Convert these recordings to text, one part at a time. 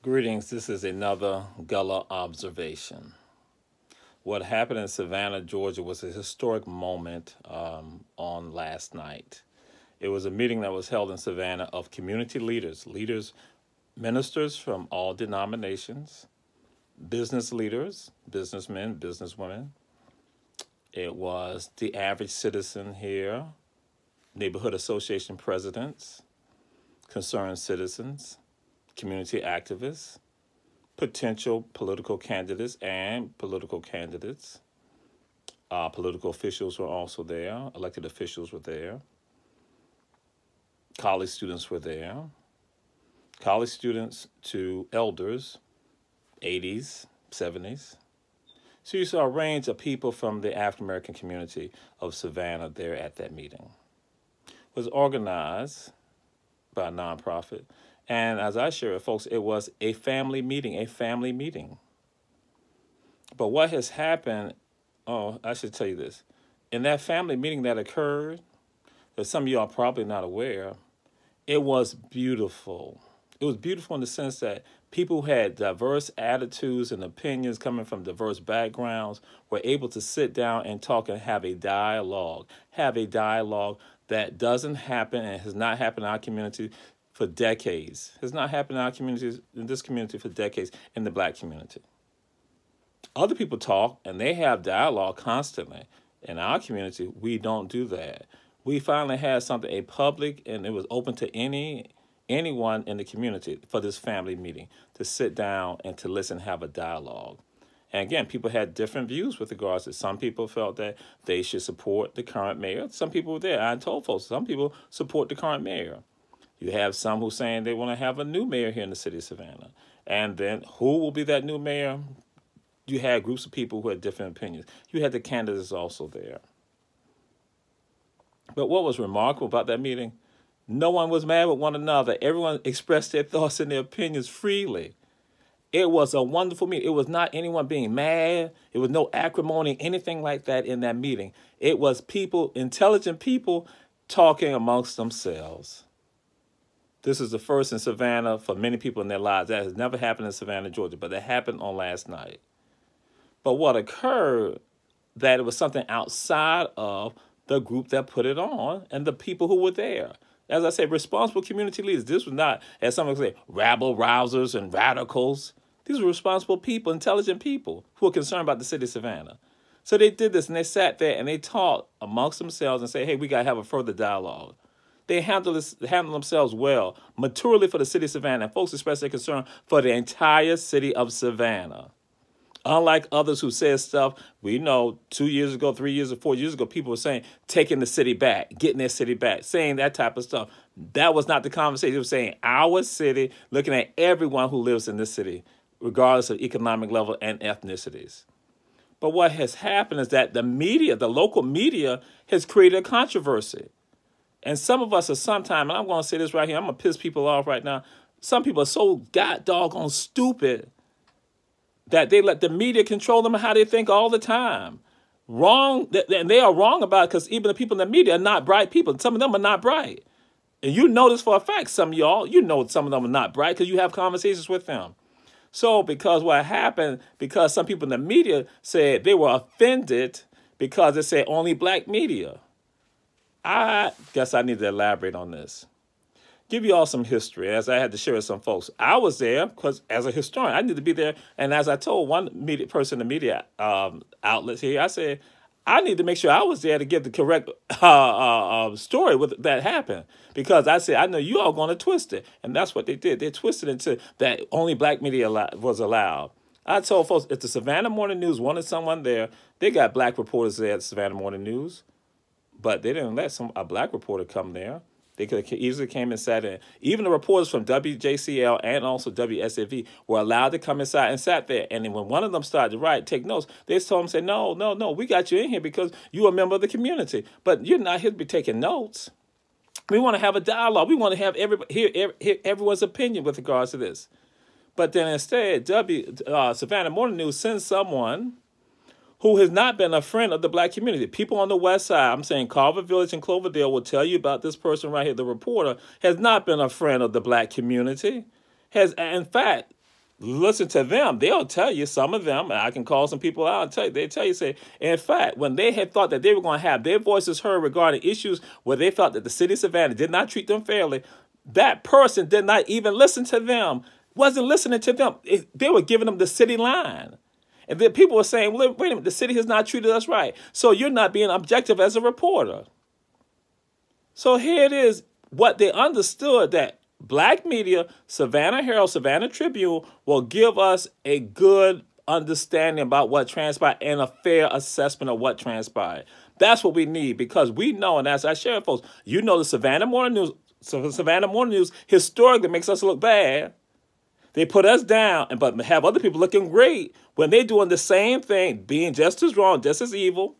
Greetings. This is another Gullah observation. What happened in Savannah, Georgia was a historic moment um, on last night. It was a meeting that was held in Savannah of community leaders, leaders, ministers from all denominations, business leaders, businessmen, businesswomen. It was the average citizen here, neighborhood association presidents, concerned citizens, community activists, potential political candidates and political candidates. Uh, political officials were also there, elected officials were there, college students were there, college students to elders, 80s, 70s. So you saw a range of people from the African American community of Savannah there at that meeting. It was organized by a nonprofit and as I share with folks, it was a family meeting, a family meeting. But what has happened, oh, I should tell you this. In that family meeting that occurred, that some of you are probably not aware, it was beautiful. It was beautiful in the sense that people who had diverse attitudes and opinions coming from diverse backgrounds were able to sit down and talk and have a dialogue. Have a dialogue that doesn't happen and has not happened in our community for decades. Has not happened in our communities, in this community for decades, in the black community. Other people talk and they have dialogue constantly. In our community, we don't do that. We finally had something a public and it was open to any anyone in the community for this family meeting to sit down and to listen, have a dialogue. And again, people had different views with regards to some people felt that they should support the current mayor. Some people were there. I told folks, some people support the current mayor. You have some who saying they want to have a new mayor here in the city of Savannah. And then who will be that new mayor? You had groups of people who had different opinions. You had the candidates also there. But what was remarkable about that meeting, no one was mad with one another. Everyone expressed their thoughts and their opinions freely. It was a wonderful meeting. It was not anyone being mad. It was no acrimony, anything like that in that meeting. It was people, intelligent people, talking amongst themselves. This is the first in Savannah for many people in their lives. That has never happened in Savannah, Georgia, but it happened on last night. But what occurred, that it was something outside of the group that put it on and the people who were there. As I said, responsible community leaders. This was not, as some would say, rabble rousers and radicals. These were responsible people, intelligent people who were concerned about the city of Savannah. So they did this and they sat there and they talked amongst themselves and say, hey, we got to have a further dialogue. They handle this, handle themselves well, maturely for the city of Savannah, and folks express their concern for the entire city of Savannah. Unlike others who said stuff, we know two years ago, three years or four years ago, people were saying taking the city back, getting their city back, saying that type of stuff. That was not the conversation. It was saying our city, looking at everyone who lives in this city, regardless of economic level and ethnicities. But what has happened is that the media, the local media, has created a controversy. And some of us are sometimes, and I'm going to say this right here, I'm going to piss people off right now. Some people are so god doggone stupid that they let the media control them how they think all the time. Wrong, and they are wrong about it because even the people in the media are not bright people. Some of them are not bright. And you know this for a fact, some y'all, you know some of them are not bright because you have conversations with them. So because what happened, because some people in the media said they were offended because they said only black media. I guess I need to elaborate on this. Give you all some history, as I had to share with some folks. I was there because, as a historian, I need to be there. And as I told one media person, the media um, outlets here, I said, I need to make sure I was there to get the correct uh, uh, uh, story with that happened because I said I know you all going to twist it, and that's what they did. They twisted it into that only black media was allowed. I told folks if the Savannah Morning News wanted someone there, they got black reporters there at Savannah Morning News. But they didn't let some a black reporter come there. They could have easily came and sat in. Even the reporters from WJCL and also WSAV were allowed to come inside and sat there. And then when one of them started to write, take notes, they told him, say, no, no, no, we got you in here because you're a member of the community. But you're not here to be taking notes. We want to have a dialogue. We want to have everybody hear, hear everyone's opinion with regards to this. But then instead, W uh, Savannah Morning News sends someone who has not been a friend of the black community. People on the west side, I'm saying Carver Village and Cloverdale will tell you about this person right here, the reporter, has not been a friend of the black community. Has in fact, listen to them. They'll tell you some of them. I can call some people out and tell you. They tell you, say, in fact, when they had thought that they were going to have their voices heard regarding issues where they felt that the city of Savannah did not treat them fairly, that person did not even listen to them. Wasn't listening to them. They were giving them the city line. And then people were saying, wait a minute, the city has not treated us right. So you're not being objective as a reporter. So here it is, what they understood that black media, Savannah Herald, Savannah Tribune, will give us a good understanding about what transpired and a fair assessment of what transpired. That's what we need because we know, and as I share with folks, you know the Savannah Morning News, Savannah Morning News historically makes us look bad. They put us down, and but have other people looking great when they're doing the same thing, being just as wrong, just as evil.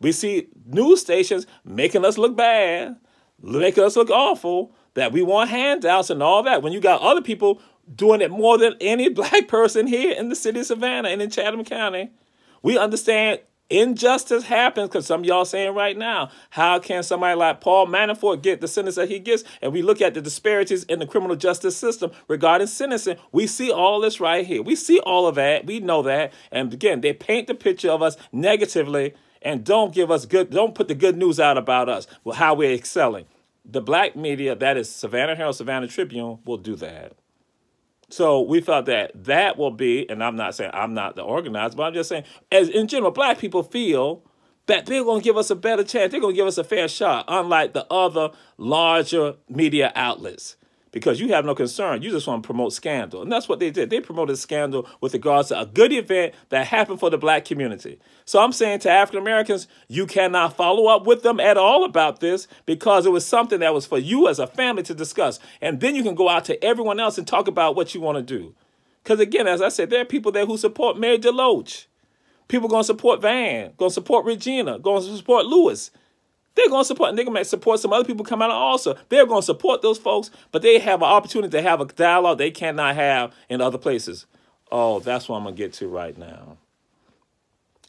We see news stations making us look bad, making us look awful, that we want handouts and all that. When you got other people doing it more than any black person here in the city of Savannah and in Chatham County, we understand injustice happens because some y'all saying right now, how can somebody like Paul Manafort get the sentence that he gets? And we look at the disparities in the criminal justice system regarding sentencing. We see all this right here. We see all of that. We know that. And again, they paint the picture of us negatively and don't give us good, don't put the good news out about us, how we're excelling the black media, that is Savannah Herald, Savannah Tribune, will do that. So we felt that that will be, and I'm not saying I'm not the organizer, but I'm just saying, as in general, black people feel that they're going to give us a better chance. They're going to give us a fair shot, unlike the other larger media outlets because you have no concern. You just want to promote scandal. And that's what they did. They promoted scandal with regards to a good event that happened for the black community. So I'm saying to African Americans, you cannot follow up with them at all about this because it was something that was for you as a family to discuss. And then you can go out to everyone else and talk about what you want to do. Because again, as I said, there are people there who support Mayor DeLoach. People going to support Van, going to support Regina, going to support Lewis. They're going to support, and they're going to support some other people come out also. They're going to support those folks, but they have an opportunity to have a dialogue they cannot have in other places. Oh, that's what I'm going to get to right now.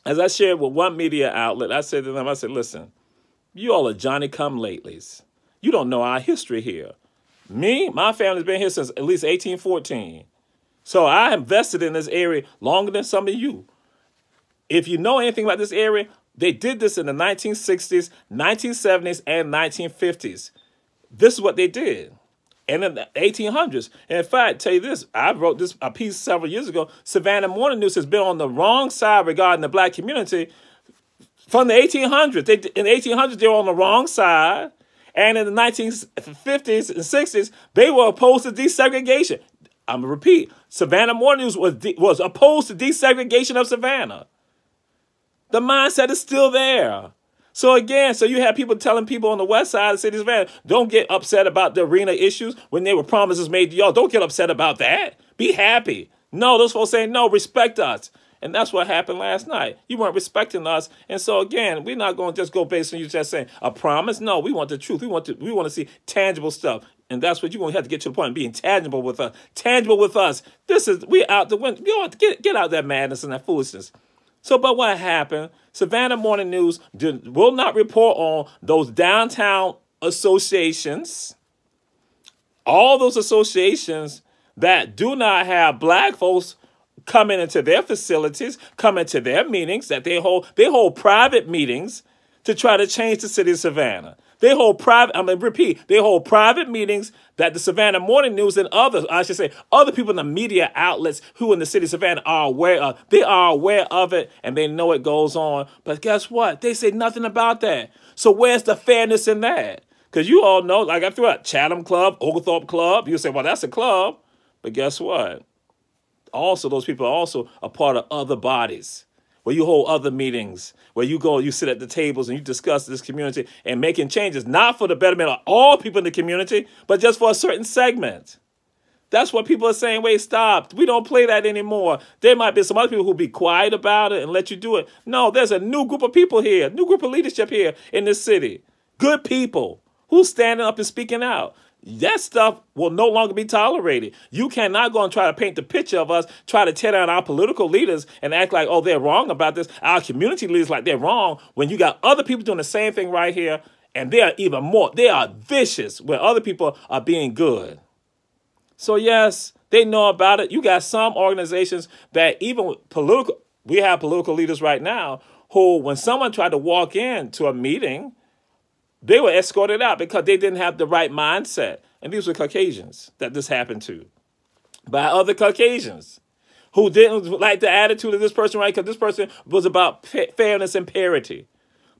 As I shared with one media outlet, I said to them, I said, listen, you all are Johnny come latelys. You don't know our history here. Me, my family's been here since at least 1814. So I invested in this area longer than some of you. If you know anything about this area, they did this in the 1960s, 1970s, and 1950s. This is what they did. And in the 1800s. in fact, tell you this, I wrote this a piece several years ago. Savannah Morning News has been on the wrong side regarding the black community from the 1800s. They, in the 1800s, they were on the wrong side. And in the 1950s and 60s, they were opposed to desegregation. I'm going to repeat. Savannah Morning News was, was opposed to desegregation of Savannah. The mindset is still there. So again, so you have people telling people on the west side of the city, man, don't get upset about the arena issues when they were promises made to y'all. Don't get upset about that. Be happy. No, those folks saying, no, respect us. And that's what happened last night. You weren't respecting us. And so again, we're not going to just go based on you just saying a promise. No, we want the truth. We want to we want to see tangible stuff. And that's what you're going to have to get to the point of being tangible with us. Tangible with us. This is we out the window. You know, get get out that madness and that foolishness. So, but what happened? Savannah Morning News did, will not report on those downtown associations, all those associations that do not have black folks coming into their facilities, coming to their meetings, that they hold, they hold private meetings to try to change the city of Savannah. They hold private, I'm going to repeat, they hold private meetings that the Savannah Morning News and others, I should say, other people in the media outlets who in the city of Savannah are aware of. They are aware of it and they know it goes on. But guess what? They say nothing about that. So where's the fairness in that? Because you all know, like I threw out Chatham Club, Oglethorpe Club. You say, well, that's a club. But guess what? Also, those people are also a part of other bodies where you hold other meetings, where you go, you sit at the tables and you discuss this community and making changes, not for the betterment of all people in the community, but just for a certain segment. That's what people are saying, wait, stop. We don't play that anymore. There might be some other people who'll be quiet about it and let you do it. No, there's a new group of people here, new group of leadership here in this city. Good people who's standing up and speaking out. That stuff will no longer be tolerated. You cannot go and try to paint the picture of us, try to tear down our political leaders and act like, oh, they're wrong about this. Our community leaders like they're wrong when you got other people doing the same thing right here and they are even more, they are vicious when other people are being good. So yes, They know about it. You got some organizations that even political, we have political leaders right now who, when someone tried to walk into a meeting, they were escorted out because they didn't have the right mindset. And these were Caucasians that this happened to by other Caucasians who didn't like the attitude of this person, right? Because this person was about fairness and parity.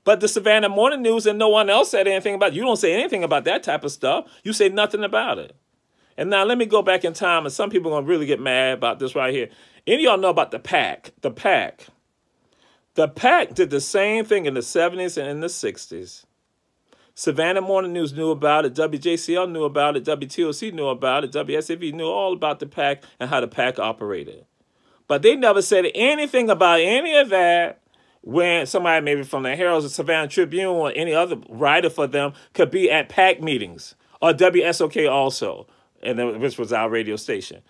But the Savannah Morning News and no one else said anything about it. You don't say anything about that type of stuff. You say nothing about it. And now let me go back in time, and some people are going to really get mad about this right here. Any y'all know about the PAC? The PAC. The PAC did the same thing in the 70s and in the 60s. Savannah Morning News knew about it. WJCL knew about it. WTOC knew about it. WSAV knew all about the PAC and how the PAC operated. But they never said anything about any of that when somebody maybe from the Herald or Savannah Tribune or any other writer for them could be at PAC meetings or WSOK also and then, which was our radio station.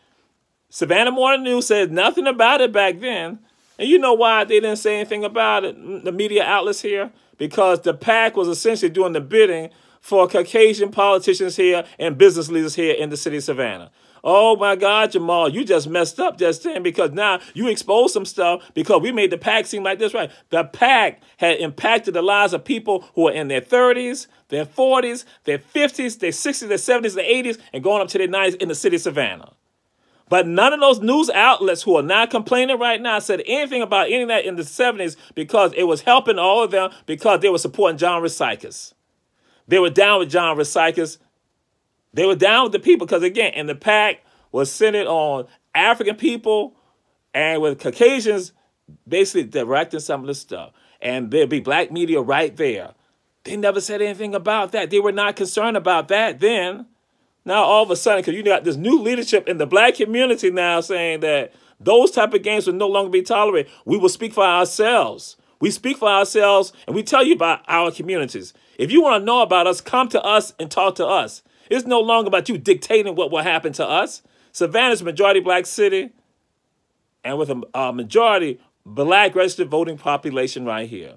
Savannah Morning News said nothing about it back then. And you know why they didn't say anything about it, the media outlets here? Because the PAC was essentially doing the bidding for Caucasian politicians here and business leaders here in the city of Savannah. Oh my God, Jamal, you just messed up just then because now you exposed some stuff because we made the PAC seem like this, right? The PAC had impacted the lives of people who are in their 30s, their 40s, their 50s, their 60s, their 70s, their 80s, and going up to their 90s in the city of Savannah. But none of those news outlets who are not complaining right now said anything about any of that in the 70s because it was helping all of them because they were supporting John Rousakis. They were down with John Rousakis they were down with the people because, again, and the PAC was centered on African people and with Caucasians basically directing some of the stuff. And there'd be black media right there. They never said anything about that. They were not concerned about that then. Now, all of a sudden, because you got this new leadership in the black community now saying that those type of games will no longer be tolerated. We will speak for ourselves. We speak for ourselves and we tell you about our communities. If you want to know about us, come to us and talk to us. It's no longer about you dictating what will happen to us. Savannah's a majority black city, and with a, a majority black registered voting population right here.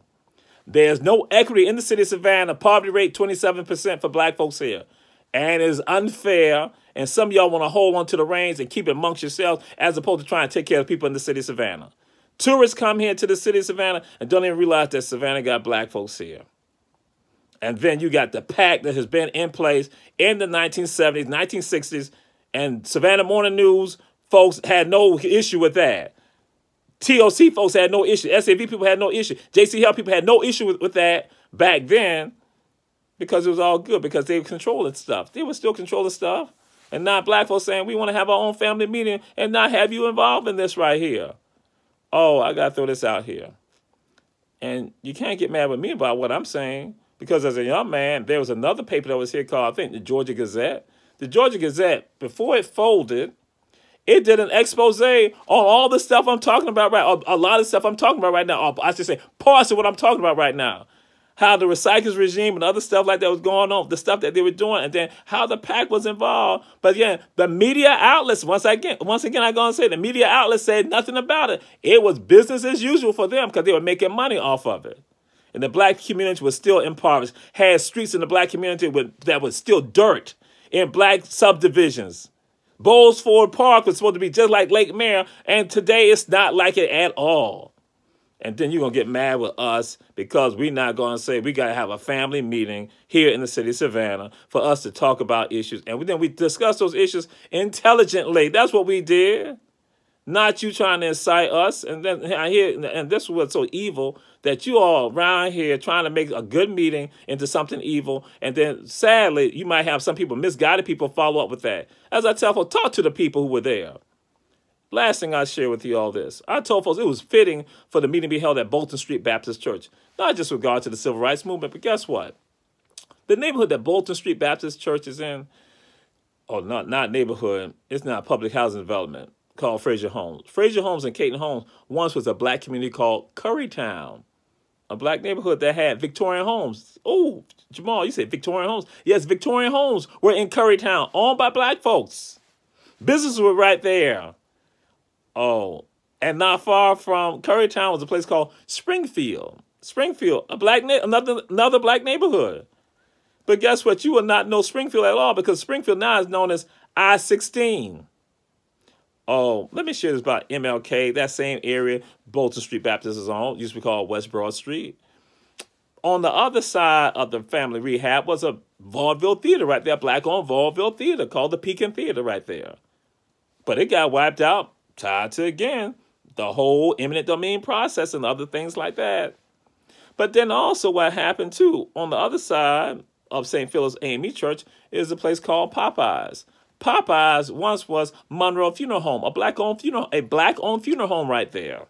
There's no equity in the city of Savannah. Poverty rate 27% for black folks here. And it's unfair. And some of y'all want to hold on to the reins and keep it amongst yourselves as opposed to trying to take care of people in the city of Savannah. Tourists come here to the city of Savannah and don't even realize that Savannah got black folks here. And then you got the PAC that has been in place in the 1970s, 1960s, and Savannah Morning News folks had no issue with that. TOC folks had no issue. SAV people had no issue. JCL people had no issue with, with that back then because it was all good because they were controlling stuff. They were still controlling stuff. And not black folks saying we want to have our own family meeting and not have you involved in this right here. Oh, I got to throw this out here. And you can't get mad with me about what I'm saying because as a young man, there was another paper that was here called, I think, the Georgia Gazette. The Georgia Gazette, before it folded, it did an expose on all the stuff I'm talking about right, a lot of stuff I'm talking about right now. I should say parts of what I'm talking about right now. How the Rousakis regime and other stuff like that was going on, the stuff that they were doing, and then how the PAC was involved. But again, the media outlets, once again, once again, I go and say the media outlets said nothing about it. It was business as usual for them because they were making money off of it and the black community was still impoverished, had streets in the black community with, that was still dirt in black subdivisions. Bowles Ford Park was supposed to be just like Lake Mayer, and today it's not like it at all. And then you're going to get mad with us because we're not going to say we got to have a family meeting here in the city of Savannah for us to talk about issues. And then we discuss those issues intelligently. That's what we did. Not you trying to incite us. And then I hear, and this was so evil that you all around here trying to make a good meeting into something evil, and then sadly, you might have some people, misguided people, follow up with that. As I tell folks, talk to the people who were there. Last thing I share with you all this. I told folks it was fitting for the meeting to be held at Bolton Street Baptist Church, not just with regard to the civil rights movement, but guess what? The neighborhood that Bolton Street Baptist Church is in, or not not neighborhood, it's not public housing development called Frazier Homes. Frazier Homes and Kayton Homes once was a black community called Currytown a black neighborhood that had Victorian homes. Oh, Jamal, you said Victorian homes. Yes, Victorian homes were in Currytown, owned by black folks. Businesses were right there. Oh, and not far from Currytown was a place called Springfield. Springfield, a black another another black neighborhood. But guess what? You will not know Springfield at all because Springfield now is known as I-16. Oh, let me share this about MLK. That same area, Bolton Street Baptist is on, used to be called West Broad Street. On the other side of the family rehab was a vaudeville theater right there, black-owned vaudeville theater called the Pekin Theater right there. But it got wiped out, tied to, again, the whole eminent domain process and other things like that. But then also what happened, too, on the other side of St. Philip's AME Church is a place called Popeyes. Popeyes once was Monroe Funeral Home, a black-owned funeral, a black-owned funeral home right there.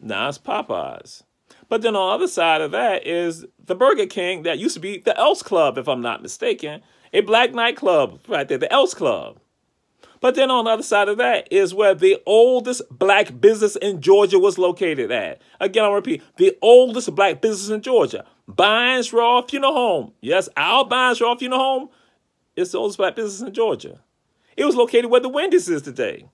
Now it's Popeyes. But then on the other side of that is the Burger King that used to be the Else Club, if I'm not mistaken. A black nightclub right there, the Else Club. But then on the other side of that is where the oldest black business in Georgia was located at. Again, I'll repeat, the oldest black business in Georgia. Bynes-Royall Funeral Home. Yes, our Bynes-Royall Funeral Home is the oldest black business in Georgia. It was located where the Wendy's is today.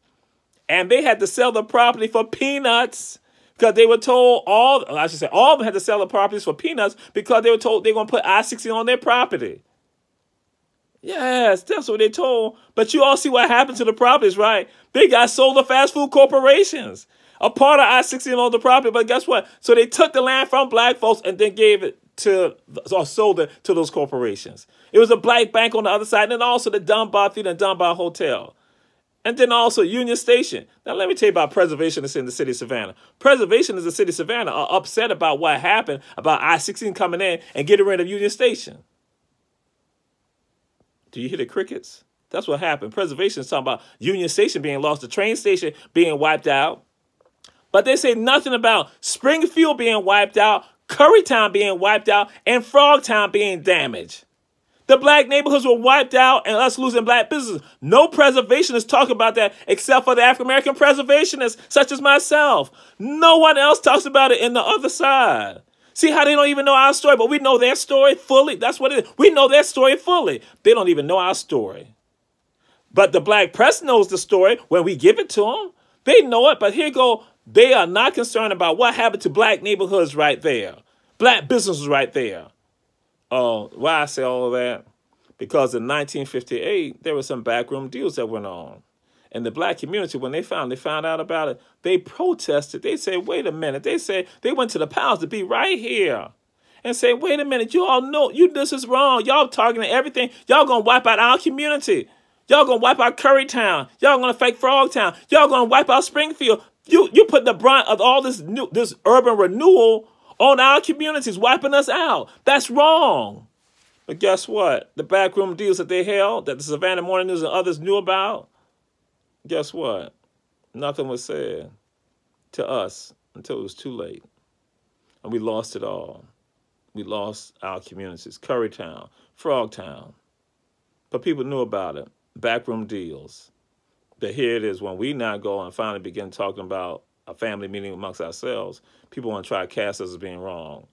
And they had to sell the property for peanuts because they were told all, I should say, all of them had to sell the properties for peanuts because they were told they were going to put I-16 on their property. Yes, that's what they told. But you all see what happened to the properties, right? They got sold to fast food corporations. A part of I-16 on the property, but guess what? So they took the land from black folks and then gave it to, or sold it to those corporations. It was a black bank on the other side, and then also the Dunbar Theater and Dunbar Hotel. And then also Union Station. Now, let me tell you about preservationists in the city of Savannah. Preservationists in the city of Savannah are upset about what happened about I-16 coming in and getting rid of Union Station. Do you hear the crickets? That's what happened. Preservation is talking about Union Station being lost, the train station being wiped out. But they say nothing about Springfield being wiped out, Currytown being wiped out, and Frogtown being damaged. The black neighborhoods were wiped out and us losing black businesses. No preservationists talk about that except for the African American preservationists, such as myself. No one else talks about it in the other side. See how they don't even know our story, but we know their story fully. That's what it is. We know their story fully. They don't even know our story. But the black press knows the story when we give it to them. They know it, but here go. They are not concerned about what happened to black neighborhoods right there, black businesses right there. Oh, why I say all of that? Because in 1958, there were some backroom deals that went on. And the black community, when they found they found out about it, they protested. They said, wait a minute. They said they went to the palace to be right here. And say, wait a minute, you all know you this is wrong. Y'all targeting everything. Y'all gonna wipe out our community. Y'all gonna wipe out Currytown. Y'all gonna fake Frogtown. Y'all gonna wipe out Springfield. You you put the brunt of all this new this urban renewal on our communities, wiping us out. That's wrong. But guess what? The backroom deals that they held, that the Savannah Morning News and others knew about, guess what? Nothing was said to us until it was too late. And we lost it all. We lost our communities, Currytown, Frogtown. But people knew about it, backroom deals. But here it is when we now go and finally begin talking about a family meeting amongst ourselves, people want to try to cast us as being wrong,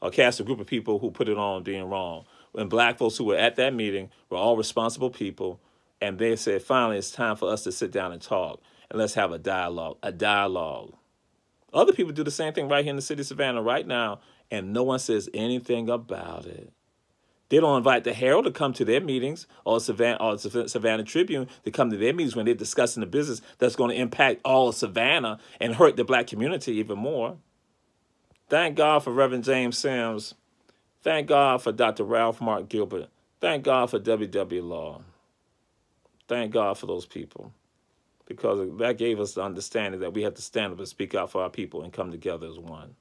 or cast a group of people who put it on being wrong. When black folks who were at that meeting were all responsible people, and they said, finally, it's time for us to sit down and talk, and let's have a dialogue, a dialogue. Other people do the same thing right here in the city of Savannah right now, and no one says anything about it. They don't invite the Herald to come to their meetings or Savannah, or Savannah Tribune to come to their meetings when they're discussing the business that's going to impact all of Savannah and hurt the black community even more. Thank God for Reverend James Simms. Thank God for Dr. Ralph Mark Gilbert. Thank God for W.W. Law. Thank God for those people because that gave us the understanding that we have to stand up and speak out for our people and come together as one.